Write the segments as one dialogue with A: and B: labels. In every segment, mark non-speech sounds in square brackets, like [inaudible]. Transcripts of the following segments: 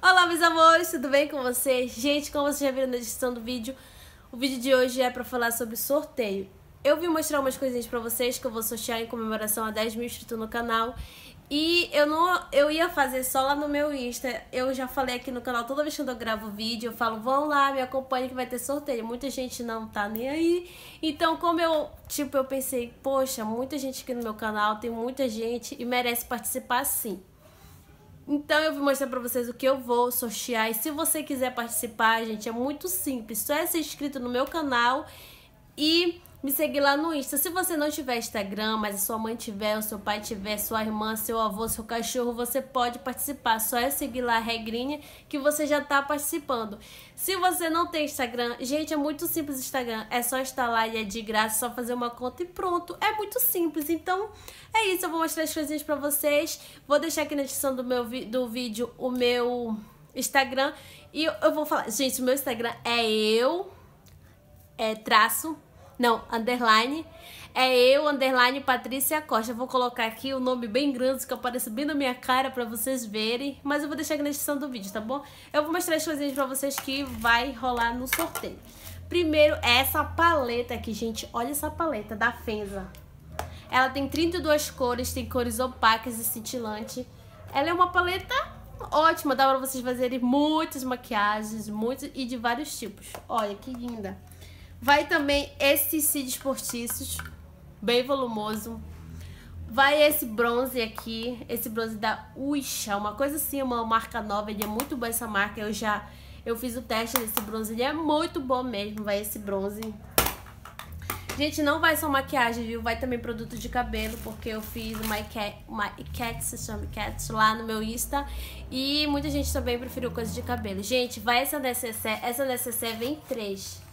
A: Olá, meus amores, tudo bem com vocês? Gente, como vocês já viram na descrição do vídeo, o vídeo de hoje é pra falar sobre sorteio. Eu vim mostrar umas coisinhas pra vocês que eu vou sortear em comemoração a 10 mil inscritos no canal. E eu não, eu ia fazer só lá no meu Insta. Eu já falei aqui no canal, toda vez que eu gravo vídeo, eu falo, vão lá, me acompanhe que vai ter sorteio. Muita gente não tá nem aí. Então, como eu, tipo, eu pensei, poxa, muita gente aqui no meu canal, tem muita gente e merece participar sim. Então eu vou mostrar pra vocês o que eu vou sortear. E se você quiser participar, gente, é muito simples. Só é ser inscrito no meu canal e me seguir lá no Insta. Se você não tiver Instagram, mas a sua mãe tiver, o seu pai tiver, sua irmã, seu avô, seu cachorro, você pode participar. Só é seguir lá a regrinha que você já tá participando. Se você não tem Instagram, gente, é muito simples o Instagram. É só instalar e é de graça, só fazer uma conta e pronto. É muito simples. Então, é isso. Eu vou mostrar as coisinhas pra vocês. Vou deixar aqui na descrição do meu do vídeo o meu Instagram. E eu vou falar, gente, o meu Instagram é eu, é traço não, underline. É eu, underline Patrícia Costa. Eu vou colocar aqui o nome bem grande que aparece bem na minha cara pra vocês verem. Mas eu vou deixar aqui na descrição do vídeo, tá bom? Eu vou mostrar as coisinhas pra vocês que vai rolar no sorteio. Primeiro é essa paleta aqui, gente. Olha essa paleta da Fenza. Ela tem 32 cores, tem cores opacas e cintilantes. Ela é uma paleta ótima, dá pra vocês fazerem muitas maquiagens, muitos e de vários tipos. Olha que linda. Vai também esses cílios postiços, bem volumoso. Vai esse bronze aqui, esse bronze da Uisha, uma coisa assim, uma marca nova, ele é muito bom essa marca, eu já eu fiz o teste desse bronze, ele é muito bom mesmo, vai esse bronze. Gente, não vai só maquiagem, viu? Vai também produto de cabelo, porque eu fiz o My Cat, se chama Cat, lá no meu Insta. E muita gente também preferiu coisa de cabelo. Gente, vai essa necessaire, essa necessaire vem três.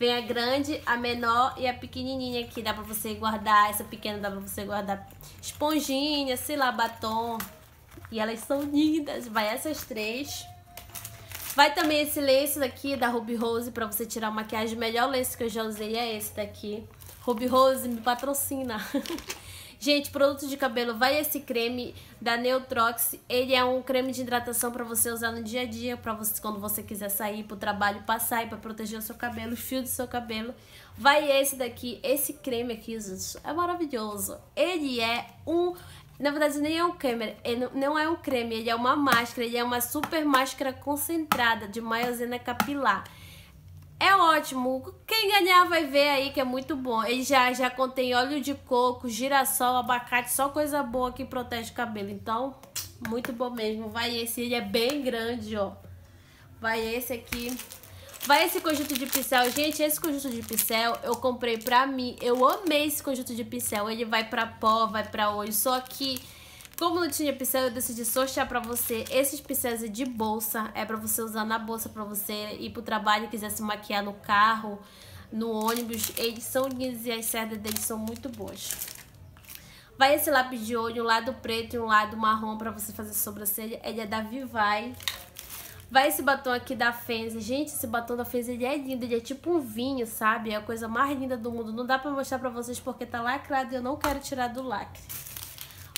A: Vem a grande, a menor e a pequenininha aqui. Dá pra você guardar, essa pequena dá pra você guardar esponjinha, sei lá, batom. E elas são lindas. Vai essas três. Vai também esse lenço daqui da Ruby Rose pra você tirar maquiagem. O melhor lenço que eu já usei é esse daqui. Ruby Rose me patrocina. [laughs] Gente, produto de cabelo, vai esse creme da Neutrox. Ele é um creme de hidratação para você usar no dia a dia, para você quando você quiser sair pro trabalho, passar e para proteger o seu cabelo, o fio do seu cabelo. Vai esse daqui, esse creme aqui, gente, é maravilhoso. Ele é um na verdade, nem é um creme, não é um creme, ele é uma máscara, ele é uma super máscara concentrada de maiosina capilar. É ótimo. Quem ganhar vai ver aí que é muito bom. Ele já, já contém óleo de coco, girassol, abacate, só coisa boa que protege o cabelo. Então, muito bom mesmo. Vai esse, ele é bem grande, ó. Vai esse aqui. Vai esse conjunto de pincel. Gente, esse conjunto de pincel eu comprei pra mim. Eu amei esse conjunto de pincel. Ele vai pra pó, vai pra olho. Só que como não tinha pincel, eu decidi sortear pra você esses pincéis de bolsa. É pra você usar na bolsa, pra você ir pro trabalho e quiser se maquiar no carro, no ônibus. Eles são lindos e as cerdas deles são muito boas. Vai esse lápis de olho, um lado preto e um lado marrom pra você fazer sobrancelha. Ele é da Vivai. Vai esse batom aqui da Fenza. Gente, esse batom da Fenza ele é lindo. Ele é tipo um vinho, sabe? É a coisa mais linda do mundo. Não dá pra mostrar pra vocês porque tá lacrado e eu não quero tirar do lacre.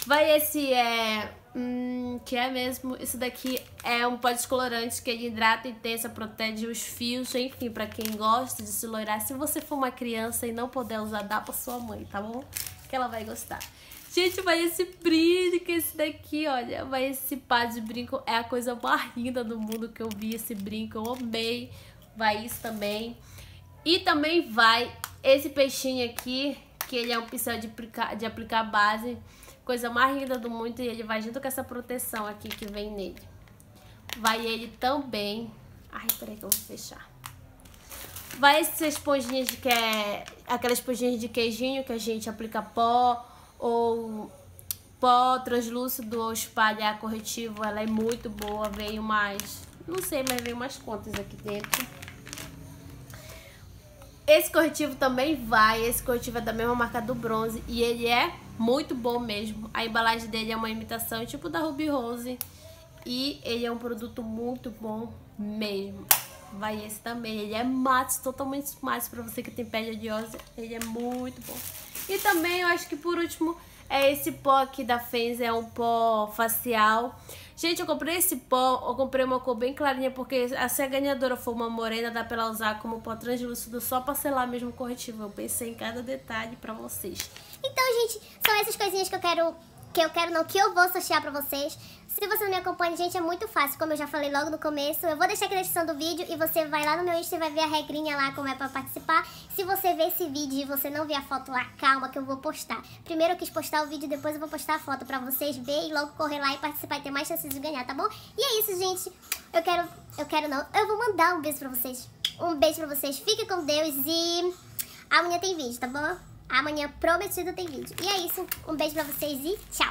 A: Vai esse é. Hum, que é mesmo. Esse daqui é um pó descolorante que ele hidrata, intensa, protege os fios. Enfim, pra quem gosta de se loirar. Se você for uma criança e não puder usar, dá pra sua mãe, tá bom? Que ela vai gostar. Gente, vai esse brinco, esse daqui, olha. Vai esse pá de brinco. É a coisa mais linda do mundo que eu vi esse brinco. Eu amei. Vai isso também. E também vai esse peixinho aqui, que ele é um pincel de aplicar, de aplicar base. Coisa mais linda do mundo e ele vai junto com essa proteção aqui que vem nele. Vai ele também... Ai, peraí que eu vou fechar. Vai essas esponjinhas de que é... Aquelas esponjinhas de queijinho que a gente aplica pó ou pó translúcido ou espalhar corretivo. Ela é muito boa. Veio mais... Não sei, mas veio umas contas aqui dentro. Esse corretivo também vai. Esse corretivo é da mesma marca do bronze. E ele é muito bom mesmo. A embalagem dele é uma imitação tipo da Ruby Rose. E ele é um produto muito bom mesmo. Vai esse também. Ele é mate, totalmente mate para você que tem pele oleosa. Ele é muito bom. E também eu acho que por último é esse pó aqui da Fenz, é um pó facial. Gente, eu comprei esse pó, eu comprei uma cor bem clarinha, porque se a ganhadora for uma morena, dá pra ela usar como pó translúcido só pra selar mesmo corretivo. Eu pensei em cada detalhe pra vocês.
B: Então, gente, são essas coisinhas que eu quero que eu quero não, que eu vou sortear pra vocês. Se você não me acompanha, gente, é muito fácil, como eu já falei logo no começo. Eu vou deixar aqui na descrição do vídeo e você vai lá no meu Insta e vai ver a regrinha lá, como é pra participar. Se você ver esse vídeo e você não ver a foto lá, calma que eu vou postar. Primeiro eu quis postar o vídeo, depois eu vou postar a foto pra vocês ver e logo correr lá e participar e ter mais chances de ganhar, tá bom? E é isso, gente. Eu quero, eu quero não, eu vou mandar um beijo pra vocês. Um beijo pra vocês, fiquem com Deus e amanhã tem vídeo, tá bom? Amanhã prometido tem vídeo. E é isso, um beijo pra vocês e tchau!